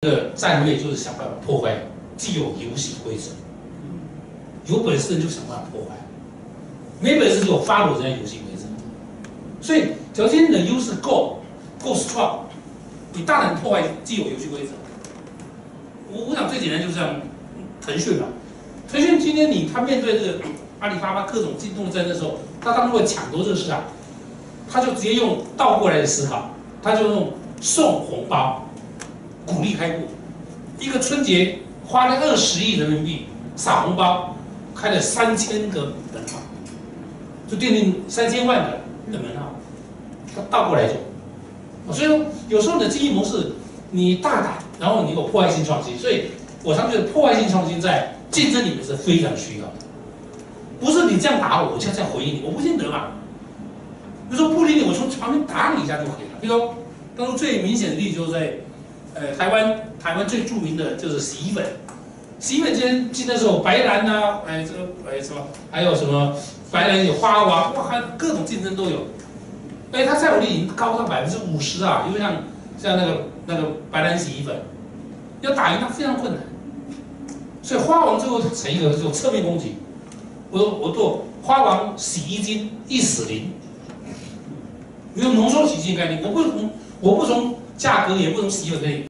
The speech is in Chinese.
这个战略就是想办法破坏既有游戏规则，有本事人就想办法破坏，没本事就发落人家游戏规则。所以，只要今天的优势够够 strong，你大胆破坏既有游戏规则。我我想最简单就是像腾讯嘛，腾讯今天你他面对这个阿里巴巴各种竞争战的时候，他当然会抢夺这个市场，他就直接用倒过来的思考，他就用送红包。鼓励开户，一个春节花了二十亿人民币撒红包，开了三千个门号，就奠定三千万的的门号，他倒过来走。所以说，有时候你的经营模式你大胆，然后你有破坏性创新，所以我常觉得破坏性创新在竞争里面是非常需要的，不是你这样打我，我就这样回应你，我不见得嘛。比如说不理你，我从旁边打你一下就可以了。比如说，当中最明显的例子就是在。呃，台湾台湾最著名的就是洗衣粉，洗衣粉今天进的时候，白兰呐，哎这个哎什么，还有什么白兰有花王，哇，还各种竞争都有，哎，它占有率已经高到百分之五十啊，因为像像那个那个白兰洗衣粉，要打赢它非常困难，所以花王最后成一个这种侧面攻击，我我做花王洗衣精一死零，用浓缩洗衣精概念，我不从我不从价格也不从洗衣粉这里。